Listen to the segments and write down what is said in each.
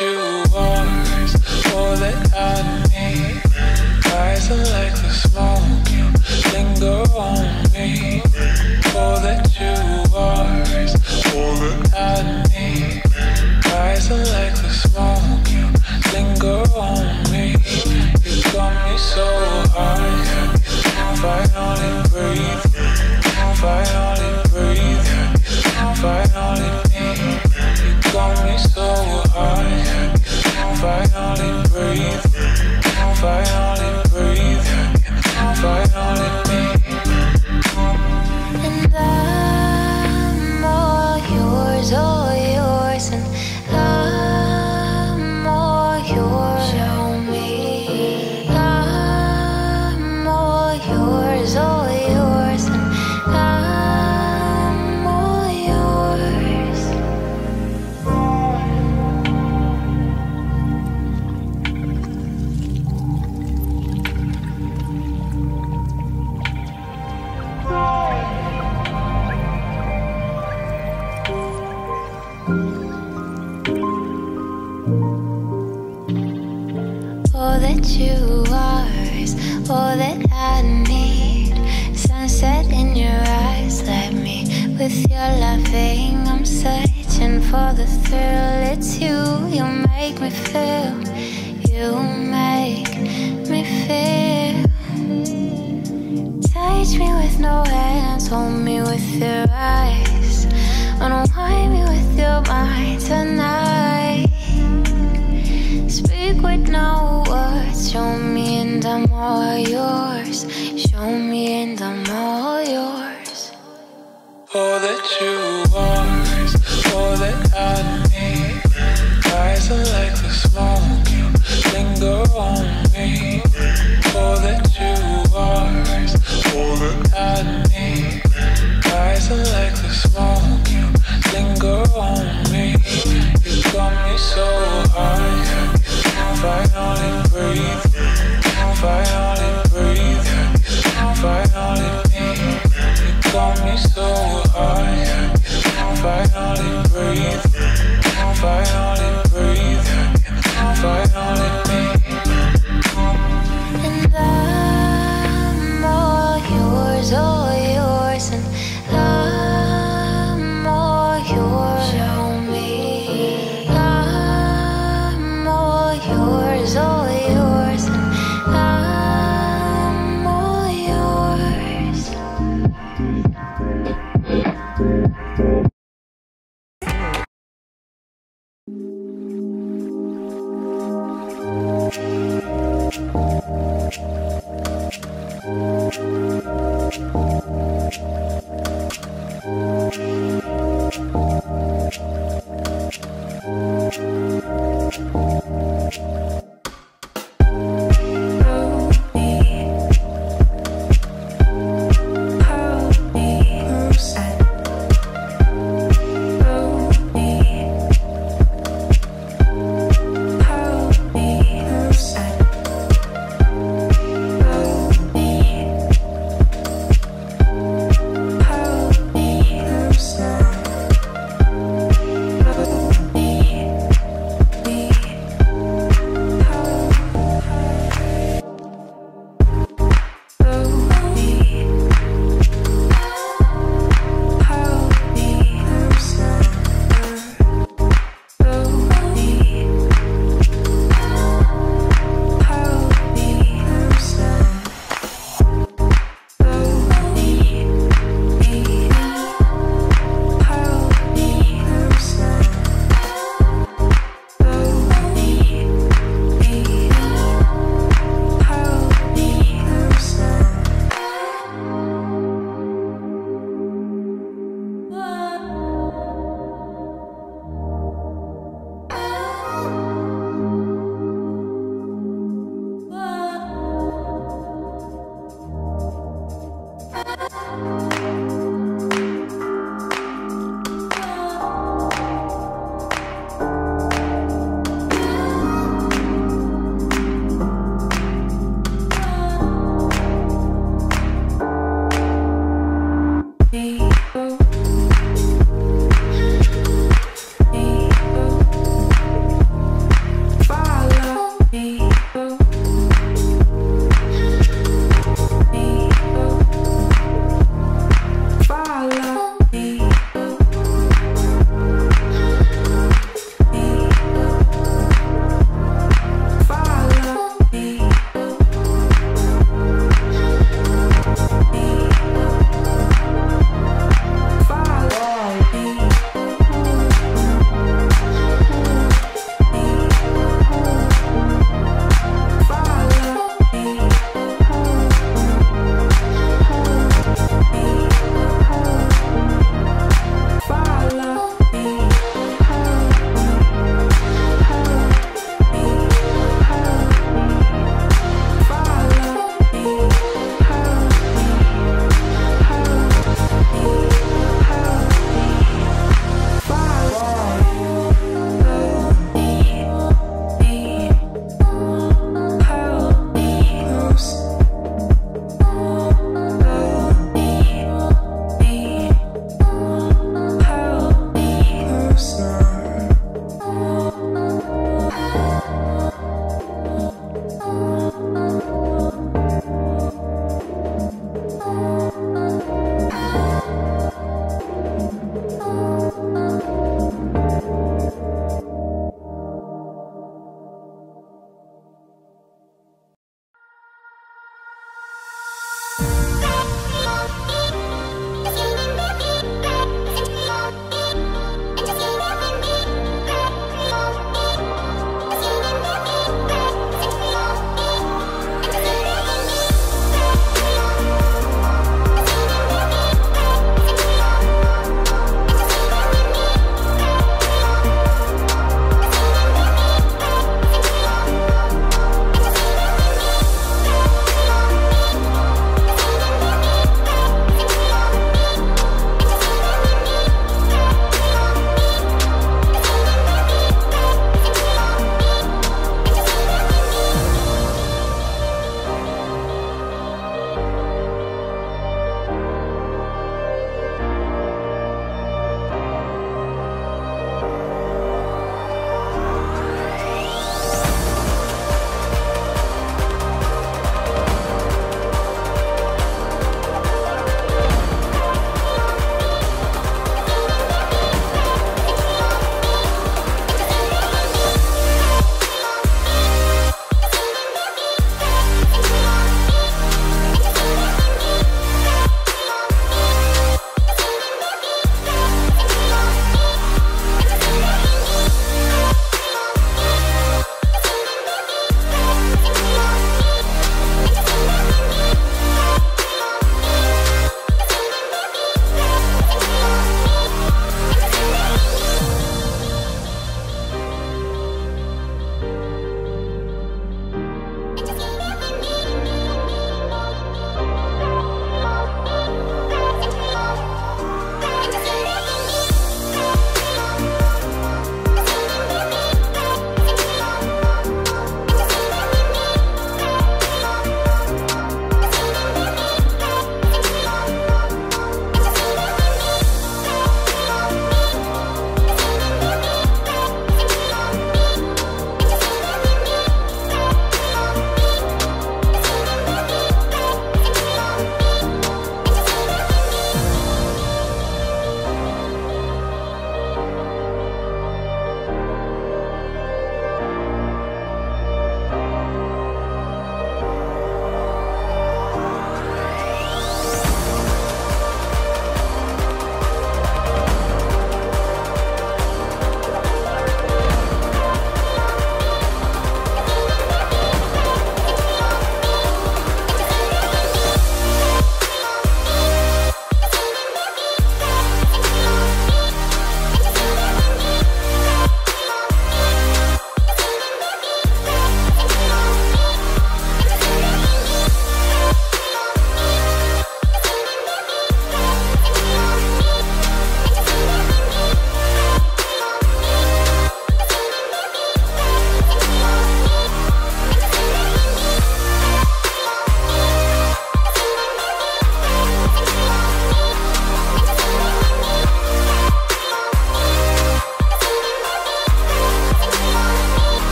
you are, all that I need. Like the smoke, linger on me. All that you are, all that I need. Like the smoke, linger on me. You got me so high, finally breathe, finally breathe, finally. Finally breathe, finally tonight. Speak with no words, show me and I'm all yours. Show me and I'm all yours. All that you are, all that I need. Eyes are like the smoke, you linger on me. All that you are, all that I need. Eyes are like the smoke, you linger on me got me so high. Finally breathe. Finally breathe. Finally breathe. You got me so high. Finally breathe. Finally breathe. Finally breathe. And I'm all yours. Oh.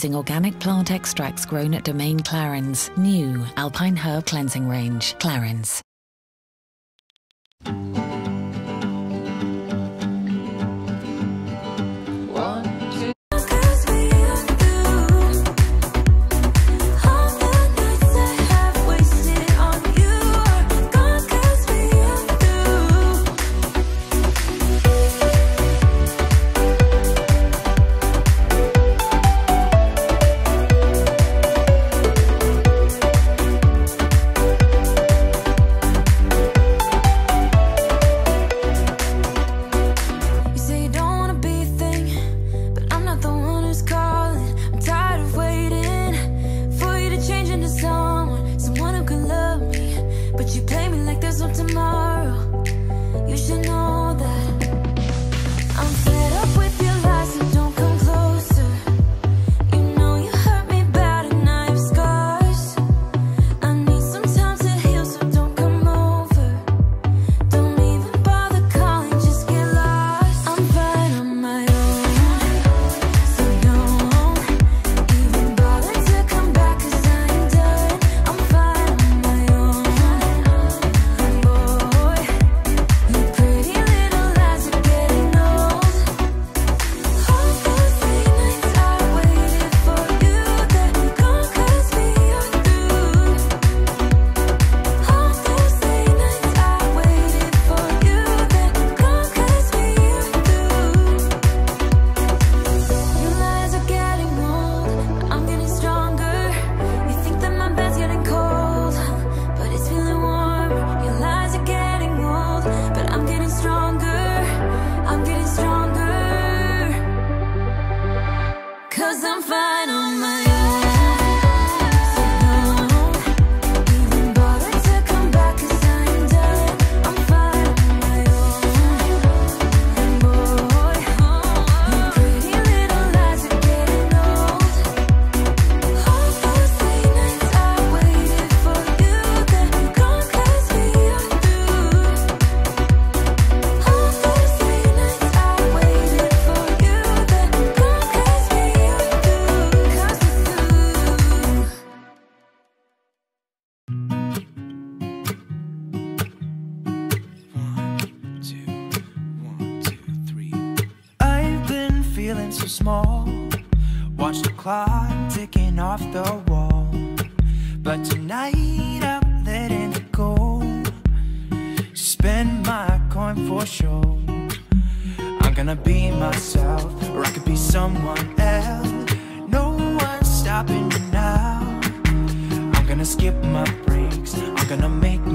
using organic plant extracts grown at Domaine Clarins, new Alpine Herb Cleansing Range, Clarins.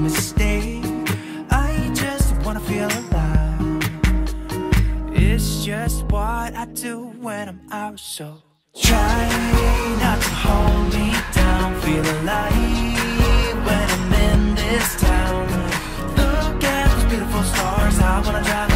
Make mistakes. I just wanna feel alive. It's just what I do when I'm out, so try not to hold me down. Feel alive when I'm in this town. Look at those beautiful stars. I wanna drive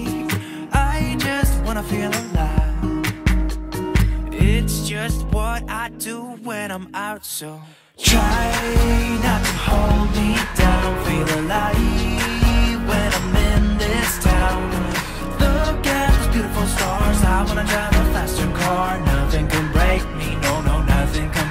I feel alive. It's just what I do when I'm out, so try not to hold me down. Feel alive when I'm in this town. Look at those beautiful stars. I wanna drive a faster car. Nothing can break me. No, no, nothing can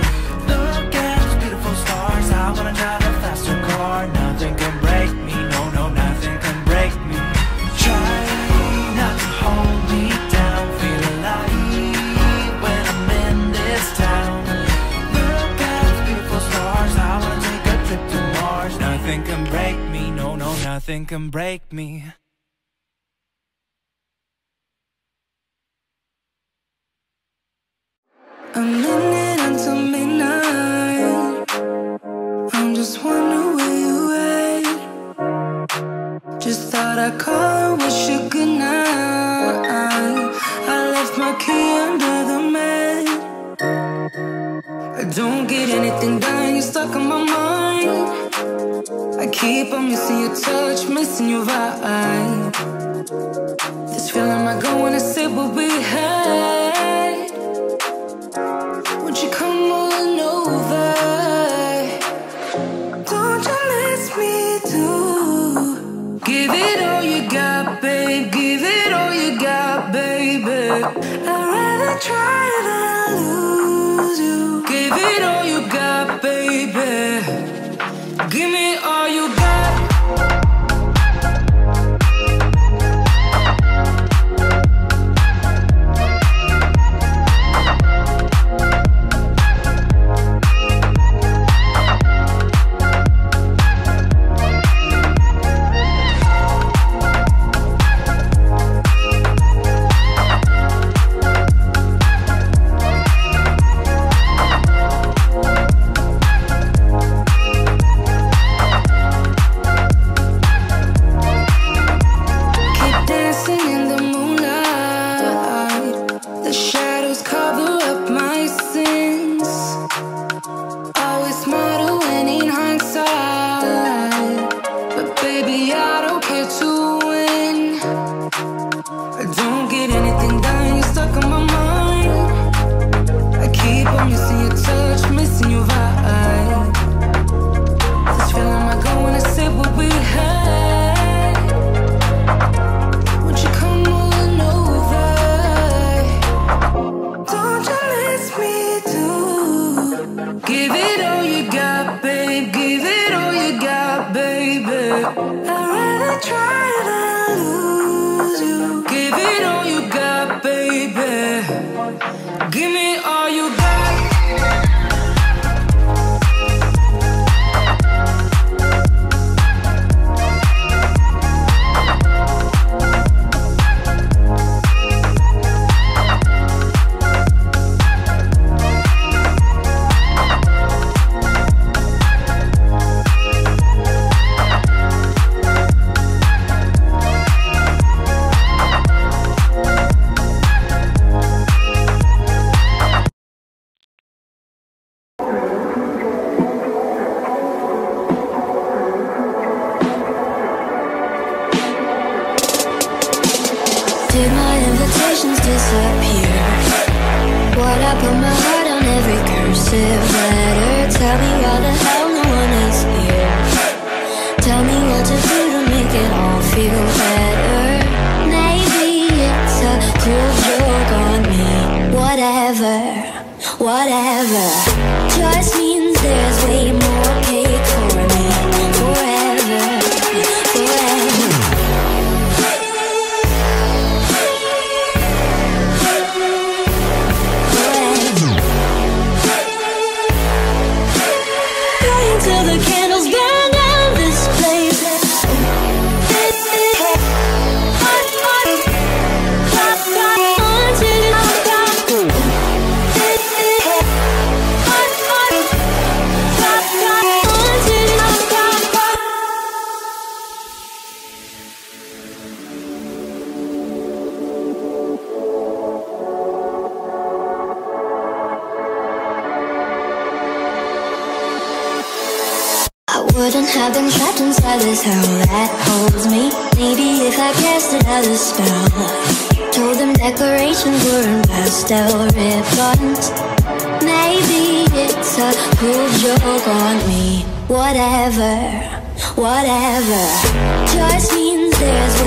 Nothing can break me. A minute until midnight. I'm just wondering where you at. Just thought I'd call and wish you good night. I left my key under the mat. I don't get anything done, you're stuck on my mind. I keep on missing your touch, missing your vibe. This feeling I go when I say what we had. Won't you come spell. Told them declarations were in pastel ribbons. Maybe it's a cruel joke on me. Whatever, whatever. Just means there's